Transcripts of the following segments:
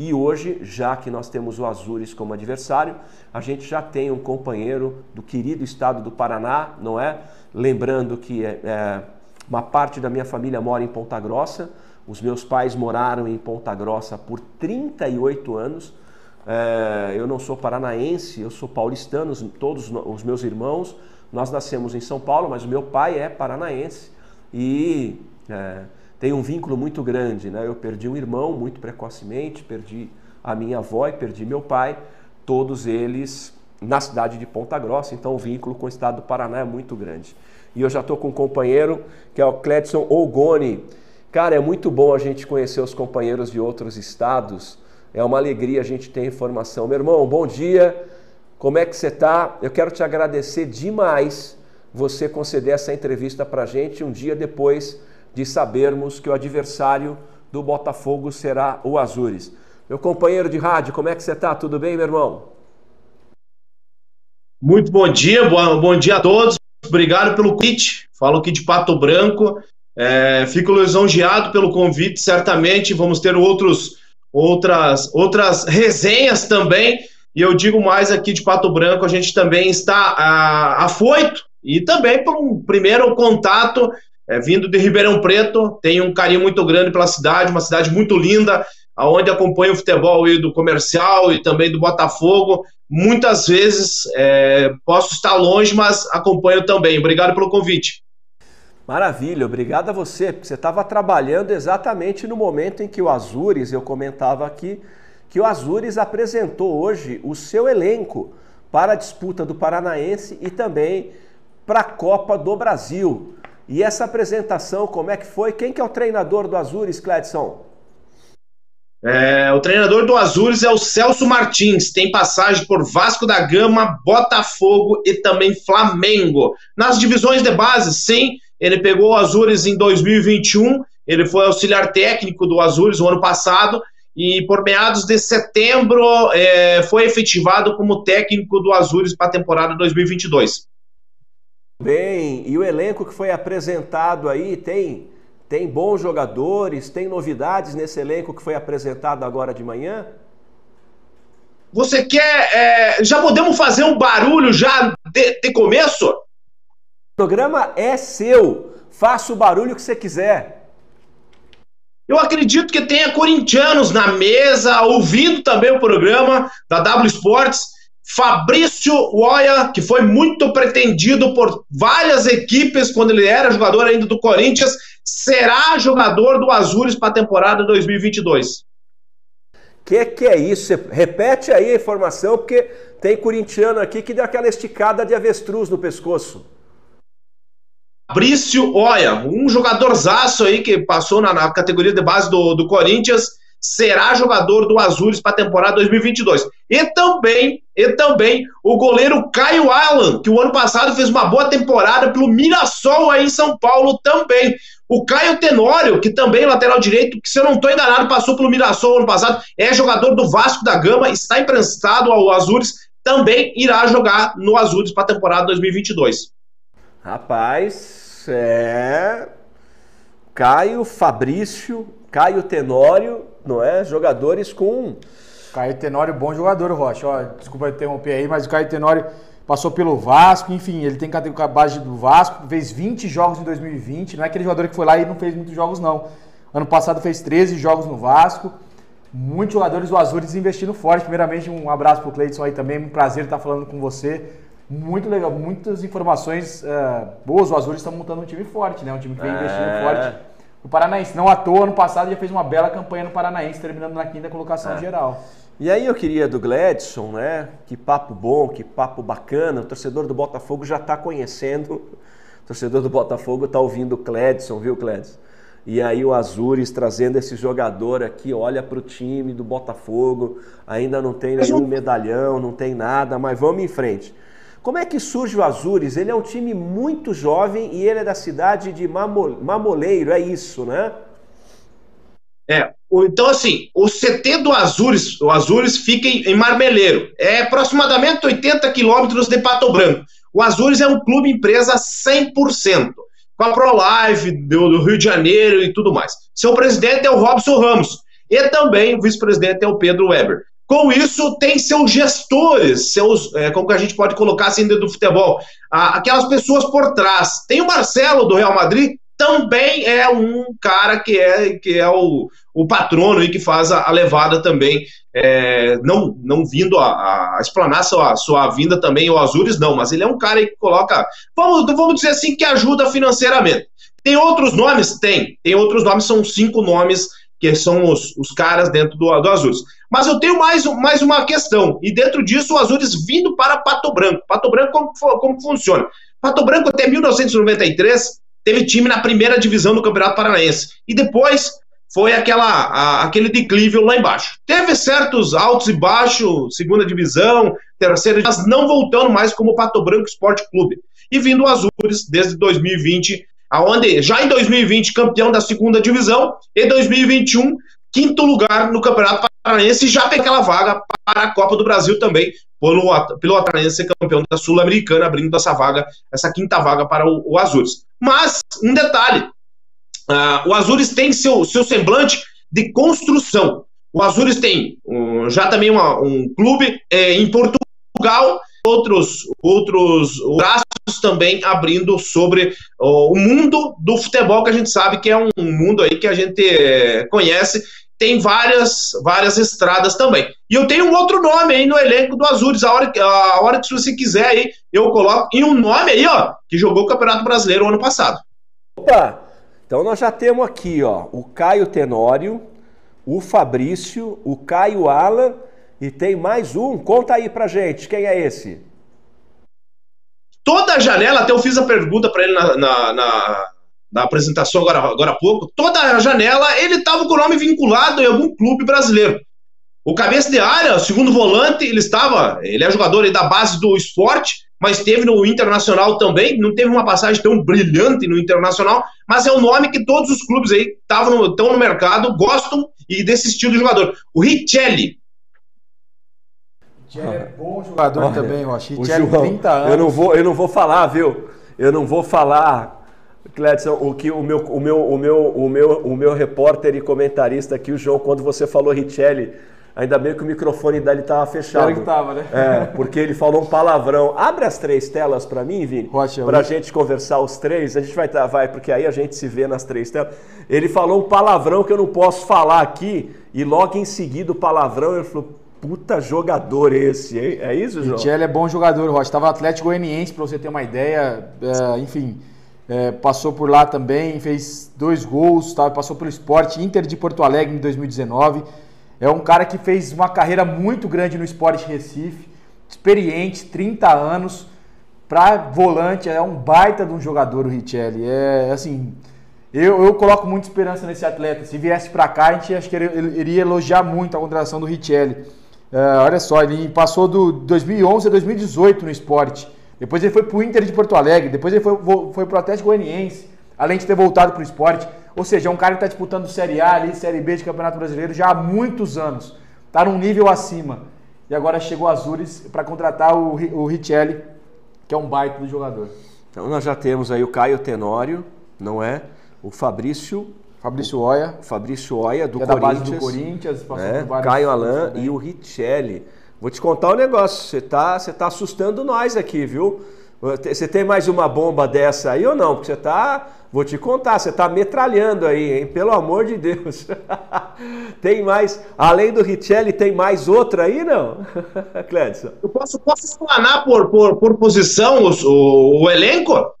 E hoje, já que nós temos o Azures como adversário, a gente já tem um companheiro do querido estado do Paraná, não é? Lembrando que é, é, uma parte da minha família mora em Ponta Grossa, os meus pais moraram em Ponta Grossa por 38 anos. É, eu não sou paranaense, eu sou paulistano, todos os meus irmãos. Nós nascemos em São Paulo, mas o meu pai é paranaense e é, tem um vínculo muito grande. Né? Eu perdi um irmão muito precocemente, perdi a minha avó e perdi meu pai, todos eles na cidade de Ponta Grossa, então o vínculo com o estado do Paraná é muito grande. E eu já estou com um companheiro que é o Cledson Ogoni. Cara, é muito bom a gente conhecer os companheiros de outros estados. É uma alegria a gente ter informação. Meu irmão, bom dia. Como é que você está? Eu quero te agradecer demais você conceder essa entrevista para a gente um dia depois de sabermos que o adversário do Botafogo será o Azures. Meu companheiro de rádio, como é que você está? Tudo bem, meu irmão? Muito bom dia, bom, bom dia a todos. Obrigado pelo convite. Falo aqui de Pato Branco. É, fico lisonjeado pelo convite. Certamente vamos ter outros, outras, outras resenhas também. E eu digo mais aqui de Pato Branco, a gente também está a, afoito e também por um primeiro contato é, vindo de Ribeirão Preto. Tenho um carinho muito grande pela cidade, uma cidade muito linda, aonde acompanho o futebol e do comercial e também do Botafogo. Muitas vezes é, posso estar longe, mas acompanho também. Obrigado pelo convite. Maravilha, obrigado a você, porque você estava trabalhando exatamente no momento em que o Azures, eu comentava aqui, que o Azures apresentou hoje o seu elenco para a disputa do Paranaense e também para a Copa do Brasil. E essa apresentação, como é que foi? Quem que é o treinador do Azures, Cledson? É, o treinador do Azures é o Celso Martins, tem passagem por Vasco da Gama, Botafogo e também Flamengo. Nas divisões de base, sim, ele pegou o Azures em 2021, ele foi auxiliar técnico do Azures o ano passado, e por meados de setembro é, foi efetivado como técnico do Azures para a temporada 2022. Bem, e o elenco que foi apresentado aí tem tem bons jogadores, tem novidades nesse elenco que foi apresentado agora de manhã? Você quer. É, já podemos fazer um barulho já de, de começo? O programa é seu. Faça o barulho que você quiser. Eu acredito que tenha corintianos na mesa, ouvindo também o programa da W Sports. Fabrício Oia, que foi muito pretendido por várias equipes quando ele era jogador ainda do Corinthians, será jogador do Azures para a temporada 2022. Que que é isso? Repete aí a informação, porque tem corintiano aqui que deu aquela esticada de avestruz no pescoço. Fabrício Oia, um jogadorzaço aí que passou na, na categoria de base do, do Corinthians, será jogador do Azures para a temporada 2022. E também, e também o goleiro Caio Allan, que o ano passado fez uma boa temporada pelo Mirassol aí em São Paulo também. O Caio Tenório, que também é lateral direito, que se eu não estou enganado, passou pelo Mirassol ano passado, é jogador do Vasco da Gama, está emprestado ao Azures, também irá jogar no Azures para a temporada 2022. Rapaz, é. Caio, Fabrício, Caio Tenório, não é? Jogadores com. Caio Tenório, bom jogador, Rocha. Ó, desculpa interromper aí, mas o Caio Tenório passou pelo Vasco, enfim, ele tem a base do Vasco, fez 20 jogos em 2020, não é aquele jogador que foi lá e não fez muitos jogos, não. Ano passado fez 13 jogos no Vasco. Muitos jogadores do Azures investindo forte. Primeiramente, um abraço pro Cleiton aí também. Um prazer estar falando com você. Muito legal, muitas informações uh, boas. O Azures está montando um time forte, né? Um time que vem investindo é... forte o Paranaense. Não à toa, ano passado já fez uma bela campanha no Paranaense, terminando na quinta colocação é. geral. E aí eu queria do Gladson, né? Que papo bom, que papo bacana. O torcedor do Botafogo já está conhecendo. O torcedor do Botafogo está ouvindo o Cledson, viu, Cledson? E aí o Azures trazendo esse jogador aqui, olha para o time do Botafogo, ainda não tem nenhum medalhão, não tem nada, mas vamos em frente. Como é que surge o Azures? Ele é um time muito jovem e ele é da cidade de Mamoleiro, é isso, né? É, então assim, o CT do Azures, o Azures fica em Marmeleiro, é aproximadamente 80 quilômetros de Pato Branco. O Azures é um clube empresa 100%, com a ProLive do, do Rio de Janeiro e tudo mais. Seu presidente é o Robson Ramos. e também o vice-presidente é o Pedro Weber. Com isso, tem seus gestores, seus, é, como que a gente pode colocar assim dentro do futebol, aquelas pessoas por trás. Tem o Marcelo do Real Madrid, também é um cara que é, que é o, o patrono e que faz a, a levada também, é, não, não vindo a, a explanar sua, sua vinda também, o Azures não, mas ele é um cara que coloca, vamos, vamos dizer assim, que ajuda financeiramente. Tem outros nomes? Tem. Tem outros nomes, são cinco nomes que são os, os caras dentro do, do Azures. Mas eu tenho mais, mais uma questão, e dentro disso o Azures vindo para Pato Branco. Pato Branco, como, como funciona? Pato Branco até 1993 teve time na primeira divisão do Campeonato Paranaense. E depois foi aquela, a, aquele declívio lá embaixo. Teve certos altos e baixos, segunda divisão, terceira, mas não voltando mais como Pato Branco Esporte Clube. E vindo o Azures desde 2020, aonde já em 2020 campeão da segunda divisão, e 2021 quinto lugar no Campeonato Paranaense e já tem aquela vaga para a Copa do Brasil também, pelo, pelo Atlético ser campeão da Sul-Americana, abrindo essa vaga, essa quinta vaga para o, o Azures. Mas, um detalhe, uh, o Azures tem seu, seu semblante de construção. O Azures tem um, já também uma, um clube é, em Portugal, outros, outros braços também abrindo sobre o mundo do futebol, que a gente sabe que é um mundo aí que a gente é, conhece tem várias, várias estradas também. E eu tenho um outro nome aí no elenco do Azures. A hora, a hora que você quiser aí, eu coloco. E um nome aí, ó, que jogou o Campeonato Brasileiro ano passado. Opa! Então nós já temos aqui, ó, o Caio Tenório, o Fabrício, o Caio Alan e tem mais um. Conta aí pra gente, quem é esse? Toda janela, até eu fiz a pergunta para ele na, na, na da apresentação agora, agora há pouco, toda a janela ele estava com o nome vinculado em algum clube brasileiro. O cabeça de área, o segundo volante, ele estava, ele é jogador da base do esporte, mas teve no Internacional também, não teve uma passagem tão brilhante no Internacional, mas é o um nome que todos os clubes aí estavam no, estão no mercado, gostam e desse estilo de jogador. O Richelli. Richelli é bom jogador Olha, também, Rocha. Richelli, 30 anos. Eu não, vou, eu não vou falar, viu? Eu não vou falar Cledson, o que o meu, o meu, o meu, o meu, o meu repórter e comentarista aqui, o João, quando você falou Richelli, ainda bem que o microfone dele estava fechado. Claro que tava, né? É, porque ele falou um palavrão. Abre as três telas para mim, Vini, para a gente conversar os três. A gente vai, vai, porque aí a gente se vê nas três telas. Ele falou um palavrão que eu não posso falar aqui e logo em seguida o palavrão ele falou puta jogador esse, hein? É isso, João? Richelli é bom jogador, Rocha. Estava Atlético Goianiense, para você ter uma ideia. É, enfim, é, passou por lá também, fez dois gols, tá? passou pelo esporte Inter de Porto Alegre em 2019. É um cara que fez uma carreira muito grande no esporte Recife, experiente, 30 anos, para volante, é um baita de um jogador o Richelli. É assim, eu, eu coloco muita esperança nesse atleta. Se viesse para cá, a gente acho que ele, iria elogiar muito a contratação do Richelli. É, olha só, ele passou do 2011 a 2018 no esporte. Depois ele foi para o Inter de Porto Alegre, depois ele foi, foi para o Atlético Goianiense, além de ter voltado para o esporte. Ou seja, é um cara que está disputando Série A ali, Série B de Campeonato Brasileiro já há muitos anos. Está num nível acima. E agora chegou a Azures para contratar o, o Richelli, que é um baita do jogador. Então nós já temos aí o Caio Tenório, não é? O Fabrício. Fabrício Oia. Fabrício Oia, do é Corinthians. Da base do Corinthians, passou é, por Caio Alan e o Richelli. Vou te contar um negócio, você tá, você tá assustando nós aqui, viu? Você tem mais uma bomba dessa aí ou não? Porque você tá, vou te contar, você tá metralhando aí, hein? Pelo amor de Deus. tem mais, além do Richelli, tem mais outra aí, não? Clédson. Eu posso, posso explanar por, por, por posição o, o, o elenco?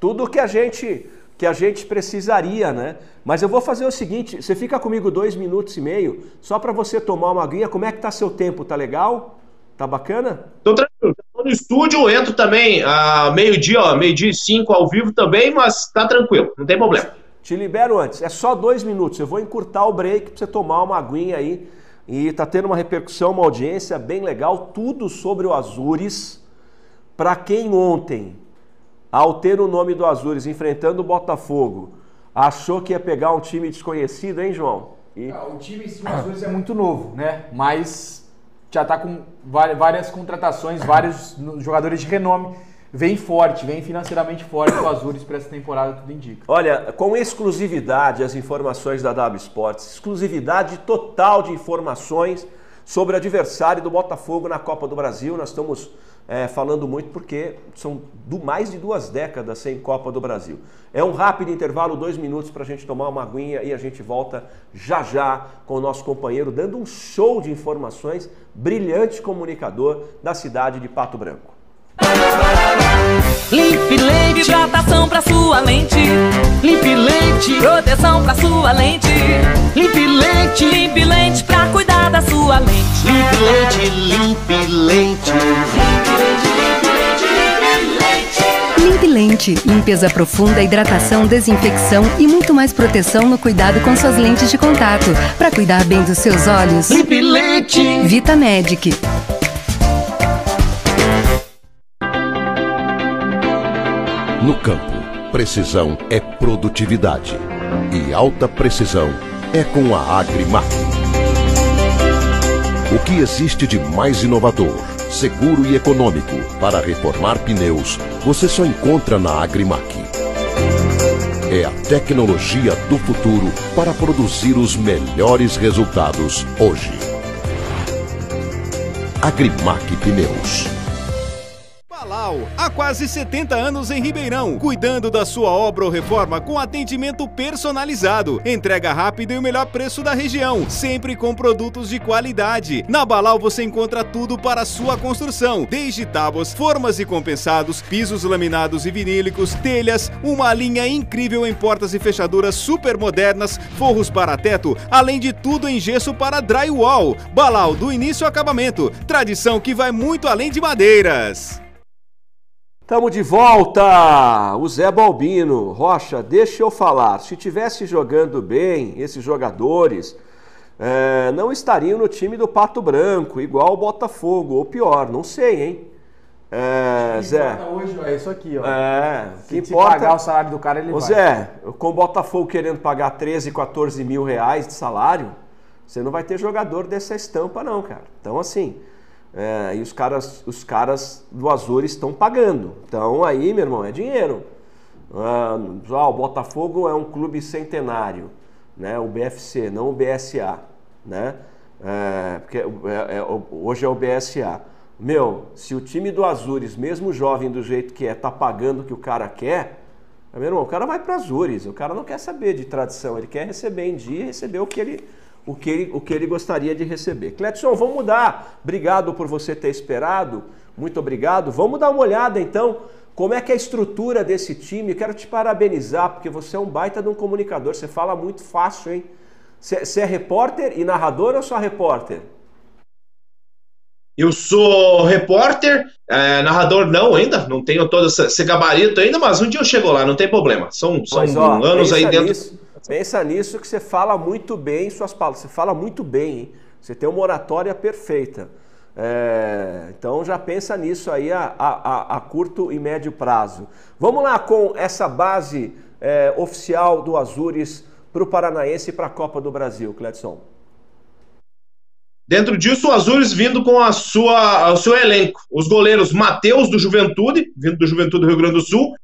Tudo que a gente que a gente precisaria, né? Mas eu vou fazer o seguinte, você fica comigo dois minutos e meio, só para você tomar uma aguinha. Como é que tá seu tempo? Tá legal? Tá bacana? Tô tranquilo. Tô no estúdio, entro também a meio-dia, ó, meio-dia e cinco ao vivo também, mas tá tranquilo, não tem problema. Te libero antes. É só dois minutos. Eu vou encurtar o break para você tomar uma aguinha aí. E tá tendo uma repercussão, uma audiência bem legal, tudo sobre o Azures. Para quem ontem ao ter o nome do Azures enfrentando o Botafogo, achou que ia pegar um time desconhecido, hein, João? E... Ah, o time sim, o Azures é muito novo, né? Mas já está com várias contratações, vários jogadores de renome. vem forte, vem financeiramente forte o Azures para essa temporada, tudo indica. Olha, com exclusividade as informações da W Sports, exclusividade total de informações sobre o adversário do Botafogo na Copa do Brasil. Nós estamos é, falando muito porque são do, mais de duas décadas sem Copa do Brasil. É um rápido intervalo, dois minutos para a gente tomar uma aguinha e a gente volta já já com o nosso companheiro dando um show de informações, brilhante comunicador da cidade de Pato Branco. Limpe Lente, hidratação pra sua lente. Limpe Lente, proteção pra sua lente. Limpe Lente, Limpe Lente pra cuidar da sua lente. Limpe Lente, Limpe Lente. Limpe Lente, limpeza profunda, hidratação, desinfecção e muito mais proteção no cuidado com suas lentes de contato. Para cuidar bem dos seus olhos. Limpe Lente. Vita Medic. No campo, precisão é produtividade. E alta precisão é com a Agrimac. O que existe de mais inovador, seguro e econômico para reformar pneus, você só encontra na Agrimac. É a tecnologia do futuro para produzir os melhores resultados hoje. Agrimac Pneus. Quase 70 anos em Ribeirão, cuidando da sua obra ou reforma com atendimento personalizado, entrega rápida e o melhor preço da região, sempre com produtos de qualidade. Na Balau você encontra tudo para a sua construção, desde tábuas, formas e compensados, pisos laminados e vinílicos, telhas, uma linha incrível em portas e fechaduras super modernas, forros para teto, além de tudo em gesso para drywall. Balau do início ao acabamento, tradição que vai muito além de madeiras. Estamos de volta! O Zé Balbino. Rocha, deixa eu falar. Se tivesse jogando bem, esses jogadores é, não estariam no time do Pato Branco, igual o Botafogo, ou pior, não sei, hein? É, Zé. Hoje, é isso aqui, ó. É, Se que importa. pagar o salário do cara, ele Ô vai. Zé, com o Botafogo querendo pagar 13, 14 mil reais de salário, você não vai ter jogador dessa estampa, não, cara. Então, assim, é, e os caras, os caras do Azures estão pagando. Então, aí, meu irmão, é dinheiro. Ah, o Botafogo é um clube centenário, né? O BFC, não o BSA, né? É, porque é- é- hoje é o BSA. Meu, se o time do Azures, mesmo jovem do jeito que é, tá pagando o que o cara quer, meu irmão, o cara vai para Azures, o cara não quer saber de tradição, ele quer receber em dia e receber o que ele, o que ele, o que ele gostaria de receber. Cletson, vamos mudar. Obrigado por você ter esperado, muito obrigado. Vamos dar uma olhada então. Como é que é a estrutura desse time? Quero te parabenizar, porque você é um baita de um comunicador. Você fala muito fácil, hein? Você é repórter e narrador ou só repórter? Eu sou repórter, é, narrador não ainda, não tenho todo esse, gabarito ainda, mas um dia eu chego lá, não tem problema. São, são ó, anos aí dentro. Nisso, pensa nisso que você fala muito bem suas palavras. Você fala muito bem, hein? Você tem uma oratória perfeita. É, então já pensa nisso aí a, a- a- curto e médio prazo. Vamos lá com essa base é, oficial do Azures para o Paranaense e para a Copa do Brasil, Cledson. Dentro disso, o Azures vindo com a sua, o seu elenco. Os goleiros Matheus, do Juventude, vindo do Juventude do Rio Grande do Sul.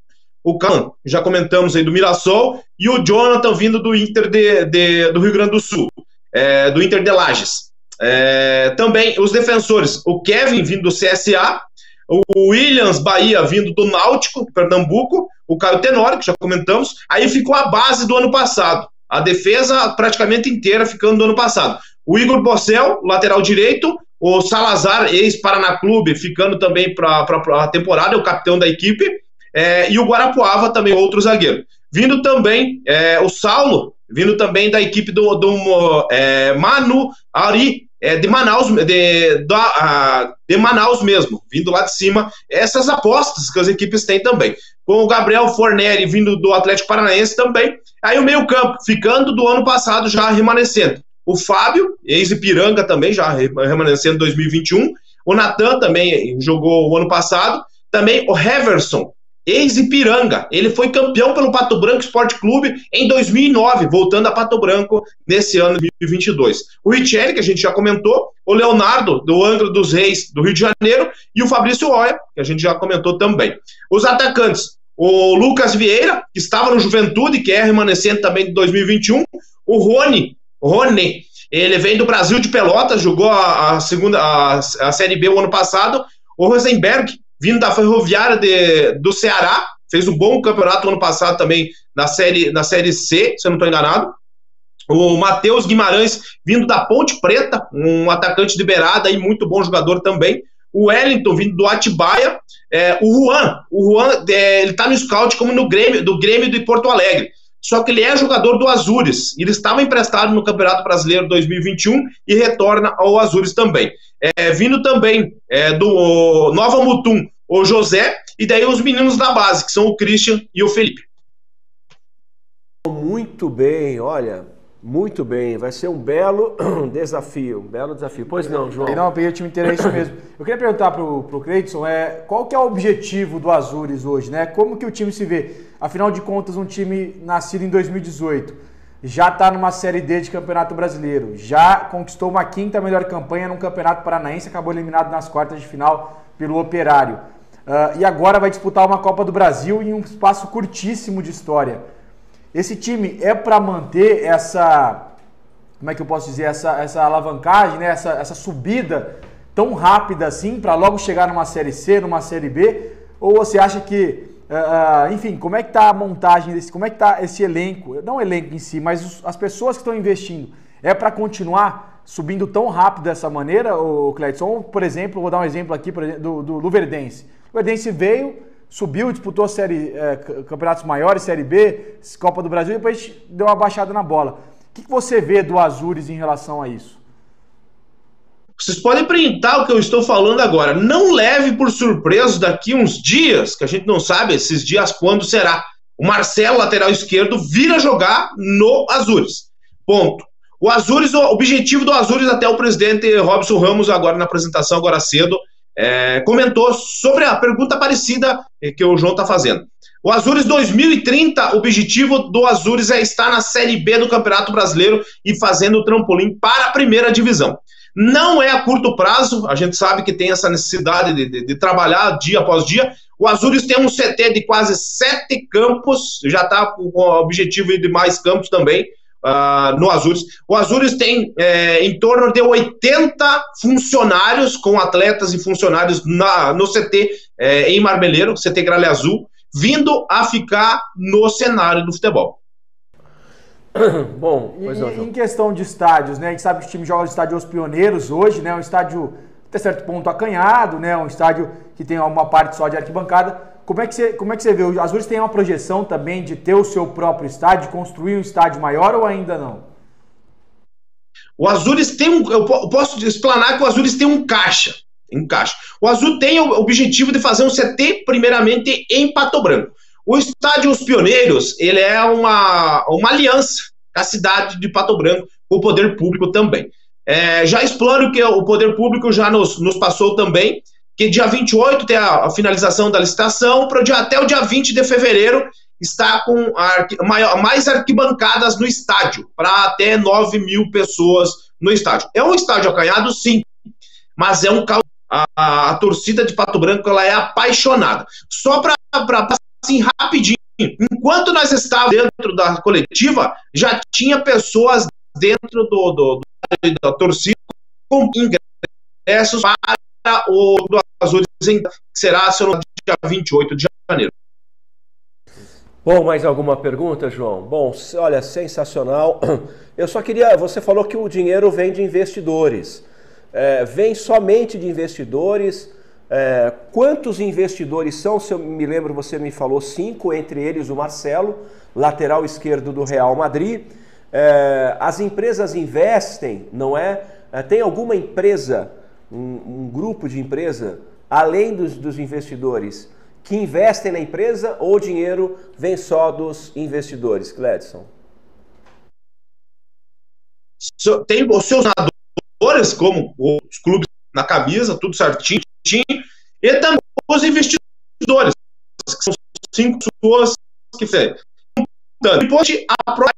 O Cão, já comentamos aí, do Mirassol. E o Jonathan, vindo do Inter de, de- do Rio Grande do Sul, é, do Inter de Lages. É, também os defensores, o Kevin, vindo do CSA. O Williams Bahia, vindo do Náutico, Pernambuco. O Caio Tenório, que já comentamos. Aí ficou a base do ano passado. A defesa praticamente inteira ficando do ano passado. O Igor Bossel, lateral direito. O Salazar, ex-Paraná Clube, ficando também para a temporada, é o capitão da equipe. É, e o Guarapuava, também outro zagueiro. Vindo também é, o Saulo, vindo também da equipe do, do é, Manu Ari, é, de Manaus, de, da, de Manaus mesmo, vindo lá de cima. Essas apostas que as equipes têm também. Com o Gabriel Forneri vindo do Atlético Paranaense também. Aí o meio-campo, ficando do ano passado já remanescendo. O Fábio, ex-Ipiranga também, já re- remanescendo em 2021. O Natan também jogou o ano passado. Também o Heverson, ex-Ipiranga. Ele foi campeão pelo Pato Branco Esporte Clube em 2009, voltando a Pato Branco nesse ano de 2022. O Richelli, que a gente já comentou, o Leonardo, do Angra dos Reis, do Rio de Janeiro, e o Fabrício Oia, que a gente já comentou também. Os atacantes, o Lucas Vieira, que estava no Juventude, que é remanescente também de 2021, o Rony, Rony, ele vem do Brasil de Pelotas, jogou a, a segunda a, a Série B o ano passado, o Rosenberg, vindo da Ferroviária de, do Ceará, fez um bom campeonato ano passado também na série, na série C, se eu não estou enganado. O Matheus Guimarães, vindo da Ponte Preta, um atacante de beirada e muito bom jogador também. O Wellington, vindo do Atibaia. É, o Juan, o Juan é, ele está no scout como no Grêmio, do Grêmio de Porto Alegre. Só que ele é jogador do Azures. Ele estava emprestado no Campeonato Brasileiro 2021 e retorna ao Azures também. É, vindo também é, do Nova Mutum, o José, e daí os meninos da base, que são o Christian e o Felipe. Muito bem, olha, muito bem, vai ser um belo desafio, um belo desafio. Pois não, João? Não, peguei o time inteiro, é isso mesmo. Eu queria perguntar pro, pro Cleiton, é, qual que é o objetivo do Azures hoje, né? Como que o time se vê? Afinal de contas, um time nascido em 2018, já está numa Série D de Campeonato Brasileiro, já conquistou uma quinta melhor campanha no Campeonato Paranaense, acabou eliminado nas quartas de final pelo Operário. Uh, e agora vai disputar uma Copa do Brasil em um espaço curtíssimo de história. Esse time é para manter essa, como é que eu posso dizer, essa, essa alavancagem, né? essa, essa subida tão rápida assim para logo chegar numa Série C, numa Série B? Ou você acha que, uh, enfim, como é que está a montagem desse, como é que está esse elenco? Não o elenco em si, mas os, as pessoas que estão investindo, é para continuar subindo tão rápido dessa maneira, o Cleiton? Por exemplo, vou dar um exemplo aqui exemplo, do, do Luverdense. O Luverdense veio, subiu, disputou série, é, campeonatos maiores, Série B, Copa do Brasil, e depois deu uma baixada na bola. O que, você vê do Azures em relação a isso? Vocês podem printar o que eu estou falando agora. Não leve por surpresa daqui uns dias, que a gente não sabe esses dias quando será. O Marcelo, lateral esquerdo, vira jogar no Azures. Ponto. O Azures, o objetivo do Azures, até o presidente Robson Ramos, agora na apresentação, agora cedo, é, comentou sobre a pergunta parecida que o João está fazendo. O Azures 2030, o objetivo do Azures é estar na Série B do Campeonato Brasileiro e fazendo o trampolim para a primeira divisão. Não é a curto prazo, a gente sabe que tem essa necessidade de, de, de trabalhar dia após dia. O Azures tem um CT de quase sete campos, já está com o objetivo de mais campos também uh, no Azures. O Azures tem é, em torno de 80 funcionários, com atletas e funcionários na, no CT é, em Marmeleiro, CT Gralha Azul, vindo a ficar no cenário do futebol. Bom, e, em questão de estádios, né? A gente sabe que o time joga no estádio Os Pioneiros hoje, né? Um estádio até certo ponto acanhado, né? Um estádio que tem uma parte só de arquibancada. Como é que você, como é que você vê? O Azures tem uma projeção também de ter o seu próprio estádio, construir um estádio maior ou ainda não? O Azures tem um. Eu posso explanar que o Azures tem um caixa. Um caixa. O Azul tem o objetivo de fazer um CT, primeiramente, em Pato Branco. O estádio Os Pioneiros, ele é uma, uma aliança com a cidade de Pato Branco, com o poder público também. É, já exploro que o poder público já nos, nos passou também que dia 28 tem a, a finalização da licitação, para até o dia 20 de fevereiro está com arqui, maior, mais arquibancadas no estádio, para até 9 mil pessoas no estádio. É um estádio acanhado, sim, mas é um a, a, a torcida de Pato Branco ela é apaixonada. Só para assim rapidinho, enquanto nós estávamos dentro da coletiva, já tinha pessoas dentro do, do, do da torcida com ingressos para o do Azul que será, se não dia 28 de janeiro. Bom, mais alguma pergunta, João? Bom, olha, sensacional. Eu só queria. Você falou que o dinheiro vem de investidores. É, vem somente de investidores. É, quantos investidores são? Se eu me lembro, você me falou cinco, entre eles o Marcelo, lateral esquerdo do Real Madrid. É, as empresas investem, não é? é tem alguma empresa um, um grupo de empresa, além dos, dos investidores, que investem na empresa ou o dinheiro vem só dos investidores, Gladson? Tem os seus nadadores, como os clubes na camisa, tudo certinho, e também os investidores, que são cinco pessoas que fizeram. Depois, a prova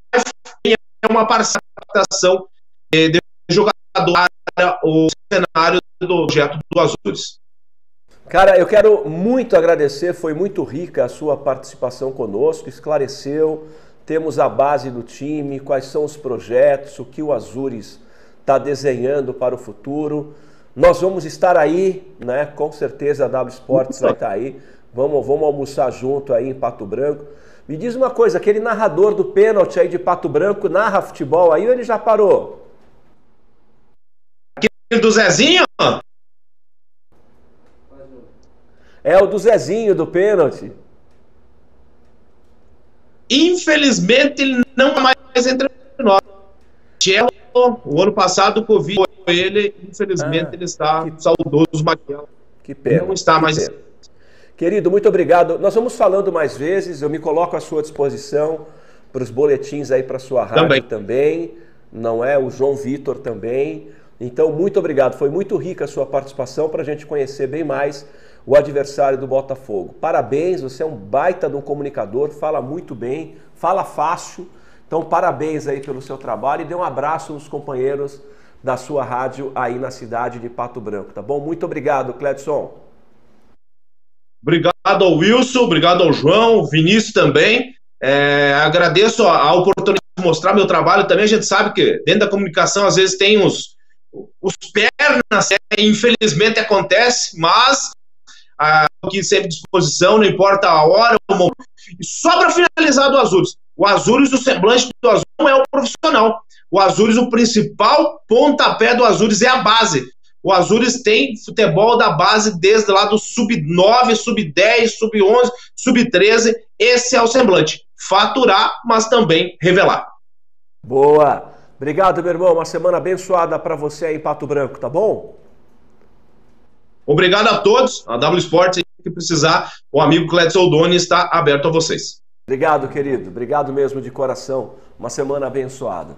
é uma participação de jogador o cenário do projeto do Azures. Cara, eu quero muito agradecer, foi muito rica a sua participação conosco, esclareceu, temos a base do time, quais são os projetos, o que o Azures está desenhando para o futuro. Nós vamos estar aí, né? Com certeza a W Sports vai estar aí. Vamos, vamos almoçar junto aí em Pato Branco. Me diz uma coisa, aquele narrador do pênalti aí de Pato Branco narra futebol aí ou ele já parou? Do Zezinho? É o do Zezinho, do pênalti. Infelizmente, ele não é mais entre nós. O ano passado, o Covid foi ele, infelizmente, ah, ele está que... saudoso, Maquiel. Que pena. Não está mais. Pena. Querido, muito obrigado. Nós vamos falando mais vezes, eu me coloco à sua disposição para os boletins aí para sua rádio também. também. Não é? O João Vitor também. Então, muito obrigado. Foi muito rica a sua participação para a gente conhecer bem mais o adversário do Botafogo. Parabéns, você é um baita de um comunicador, fala muito bem, fala fácil. Então, parabéns aí pelo seu trabalho e dê um abraço nos companheiros da sua rádio aí na cidade de Pato Branco, tá bom? Muito obrigado, Cledson. Obrigado ao Wilson, obrigado ao João, Vinícius também. É, agradeço a, a, oportunidade de mostrar meu trabalho também. A gente sabe que dentro da comunicação às vezes tem os, os pernas, é, infelizmente acontece, mas aqui sempre à disposição, não importa a hora, o momento. E só para finalizar do Azures, o Azures, o semblante do Azures não é o profissional. O Azures, o principal pontapé do Azures é a base. O Azures tem futebol da base desde lá do sub-9, sub-10, sub-11, sub-13. Esse é o semblante. Faturar, mas também revelar. Boa! Obrigado, meu irmão. Uma semana abençoada para você aí em Pato Branco, tá bom? Obrigado a todos. A W Sports, que precisar, o amigo Cledson Oldoni está aberto a vocês. Obrigado, querido. Obrigado mesmo de coração. Uma semana abençoada.